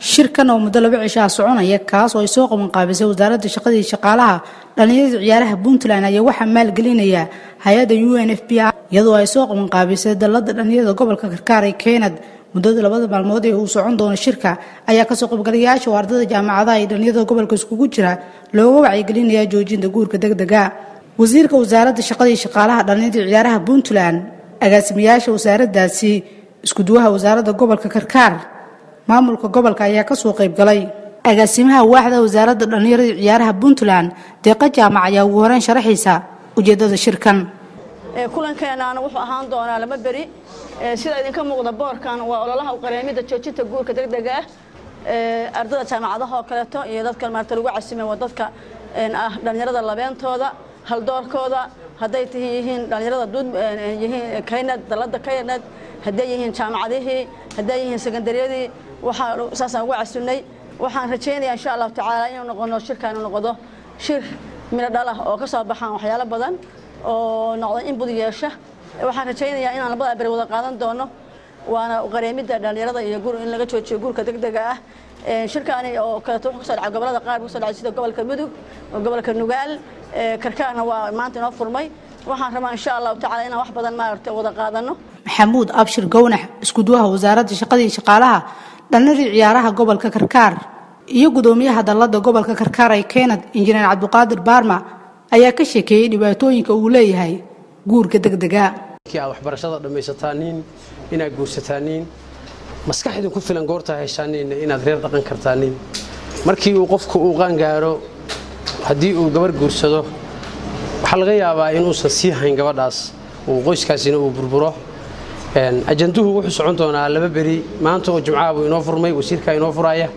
shirkan oo muddo laba cishaa soconaya kaas oo ay soo qabanqaabisay wasaaradda shaqada iyo shaqaalaha dhallinyarada ciyaaraha puntland ayaa waxaa maalgelinaya hay'adda u n f b a iyadoo ay soo qabanqaabisay dalada dhallinyarada gobolka karkaar ee keenad. Muddada labada maalmood ee uu socon doono shirka ayaa ka soo qaybgalayaasha oo ardada jaamacadaha iyo dhallinyarada gobolka iskugu jira looga wacyigelinaya joojinta guurka degdega. Wasiirka wasaaradda shaqada iyo shaqaalaha dhallinyarada ciyaaraha puntland agaasimayaasha wasaaraddaasi iskuduwaha wasaaradda gobolka karkaar maamulka gobolka ayaa ka soo qayb galay. Agaasimaha waaxda wasaaradda dhallinyarada ciyaaraha puntland deeqa jaamac ayaa ugu horeyn sharaxaysa ujeedada shirkan. Kulankeenaana wuxuu ahaan doonaa lama beri. Sida idinka muuqda boorkan waa ololaha uqareemida joojinta guurka degdega ah. Ardada jaamacadaha oo kaleeto iyo dadka maarta lagu casimay waa dadka ah dhallinyarada labeentooda haldoorkooda. Hadday yihiin dhallinyarada yihiin kaynad dalada kaynad hadday yihiin jaamacadihii hadday yihiin sekondariyadii waxaa saasaan ugu casunay waxaan rajaynayaa insha allahu tacaala inuu noqono shirkaan uu noqdo shir midho dhalah oo ka soo baxaan waxyaalo badan oo noqda in bud yeesha. Waxaan rajaynayaa inaan labada beri wada qaadan doono waana qareemidda dhallinyarada iyo in laga joojiyo guurka degdega ah. Shirkaani oo kaleeto wuxuu ka soo dhacay gobollada qaar ka soo dhacay sida gobolka mudug gobolka nugaal karkaarna waa maanta inoo furmay. Waxaan rabaa insha allahu tacaala inaan wax badan maaragtay wada qaadano. Maxamuud abshir gownax iskuduwaha wasaaradda shaqada iyo shaqaalaha dhallinyarada ciyaaraha gobolka karkaar iyo gudoomiyaha dalada gobolka karkaar ee keenad injineer cabdiqaadir baarma ayaa ka sheekeeyey dhibaatooyinka uu leeyahay guurka degdega. Aad waxbarashada dhammaysataaniin inaad guursataaniin maskaxdii ku filan goortaa heshaaniin inaad reer dhaqan kartaaniin markii uu qofku uu qaangaaro haddii uu gabar guursado waxaa laga yaabaa inuusan sii hayn gabadhaas. Uu qoyskaasina uu burburo ajanduhu wuxuu socon doonaa laba beri. Maanta oo jimcaha buu inoo furmay wasiirkaa inoo furaya.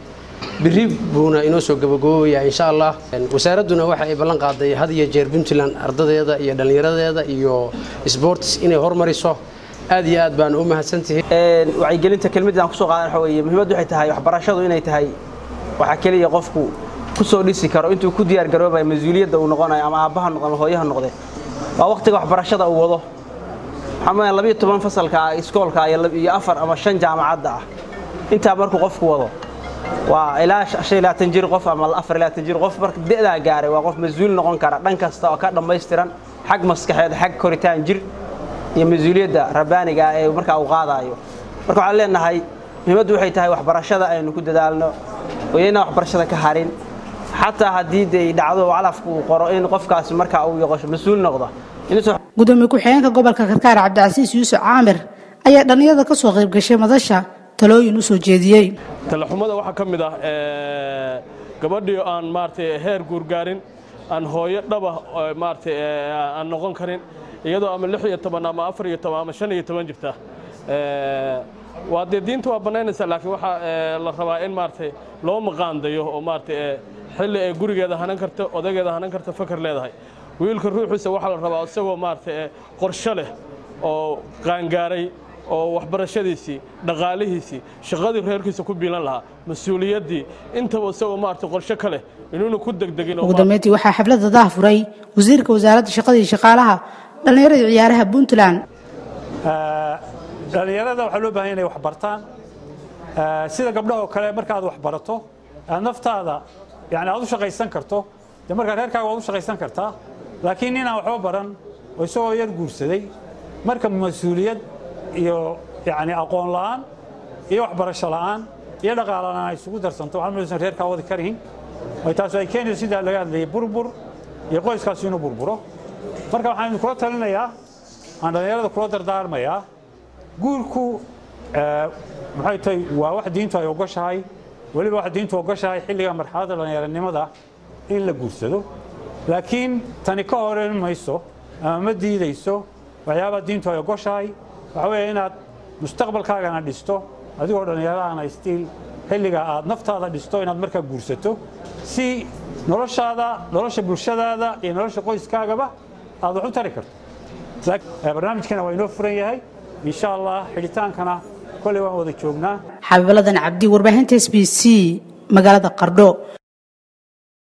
Biri buuna inoo soo gabagoobayaa insha allah wasaaradduna waxa ay ballan qaaday had iyo jeer puntland ardadeeda iyo dhallinyaradeeda iyo sports inay hormariso. Aad iyo aad baan u mahadsantihiin wacyigelinta kelmadaan ku soo qaadan waxa weeye waxay tahay waxbarashadu inay tahay waxaa keliya qofku ku soo dhisi karo. Intuu ku diyaar garoobaya mas'uuliyadda uu noqonayo ama aabbaha noqdo ama hooyaha noqde waa waqtiga waxbarashada uu wado waxaa labiyo toban fasalka ah iskoolka iyo afar ama shan jaamacadda ah. Intaa markuu qofku wado waa ilaa shan labaatan jir qof ama afar labaatan jir qof marka de'daa gaaray waa qof mas'uul noqon kara. Dhan kasta oo ka dhammaystiran xag maskaxeed xag koritaan jir iyo mas'uuliyadda rabbaaniga ee markaa uu qaadaayo. Marka waxaan leenahay muhiimaddu waxay tahay waxbarashada aynu ku dadaalno oyayna waxbarashada ka harin xataa haddii day dhacdo calafku uu qoro in qofkaasi markaa uu yoqosho mas'uul noqdo gudoomiye ku-xigeenka gobolka karkaar cabdicasiis yuusuf caamir ayaa dhallinyarada ka soo qayb gashay madasha talooyin u soo jeediyey talaxumada waxaa ka mid ah gabadhii aan maaragtay heer guurgaarin aan hooyo dhaba maaragtay aan noqon karin iyadoo ama lix iyo toban ama afar iyo toban ama shan iyo toban jirta waa dee diinta waa bannaynaysaa laakiin waxaa la rabaa in maaragtay loo maqaandayo oo maaragtay xilli ay gurigeeda hanan karto odageeda hanan karto fakar leedahay. Wiilka ruuxiisa waxaa la rabaa isagoo maaragtay qorsho leh oo qaangaaray oo waxbarashadiisii dhaqaalihiisii shaqadii reerkiisa ku biilan lahaa mas'uuliyaddii intaba isagoo maaragtay qorsho ka leh inuuna ku degdegin ugu dambeyntii waxaa xafladda daha furay wasiirka wasaaradda shaqada iyo shaqaalaha dhallinyarada ciyaaraha puntland dhallinyarada waxaa loo baahan inay wax bartaan. Sida gabdhahoo kale markaad wax barato aad naftaada yani aad u shaqaysan karto dee markaa reerkaaga waad u shaqaysan kartaa laakiin inaan waxba baran oo isagoo yar guursaday marka mas'uuliyad iyo yani aqoon la'aan iyo waxbarasho la'aan iyo dhaqaala la'aan ay isugu darsanto waxaan maysan reerkaa wadi karihin. Taas ay keenayso sidaa laga hadlayay burbur iyo qoyskaasi inuu burburo. Marka waxaan kula talinayaa aan dhallinyarada kula dardaarmayaa guurku maxay tahay waa wax diintu ay ogoshahay weliba wax diintu ogoshahay xilliga marxaladda dhallinyaranimada in la guursado. Laakiin tani ka horeyn mayso ama ma diidayso waxyaabaha diintu ay ogoshahay. Waxa weeye inaad mustaqbalkaagana dhisto adigoo dhallinyarahana stiil xilliga aad naftaada dhisto inaad markaa guursato si noloshaada nolosha bulshadaada iyo nolosha qoyskaagaba aad wax u tari karto. Barnaamijkana waa inoo furan yahay insha allah xidhitaankana kolley waan wada joognaa xabiibaladan cabdi warbaahinta s b c magaalada qardho